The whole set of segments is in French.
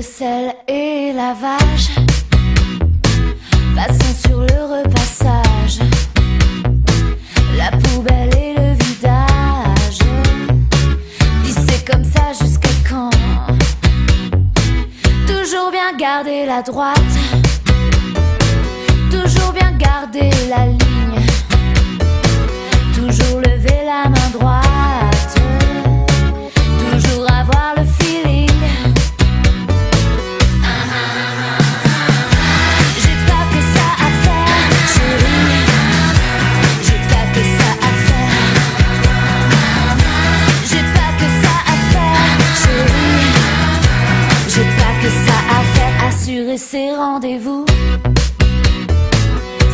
vaisselle et lavage. Passons sur le repassage. La poubelle et le vidage. C'est comme ça jusqu'à quand? Toujours bien garder la droite. Assurer ses rendez-vous.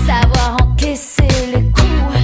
Savoir encaisser les coups.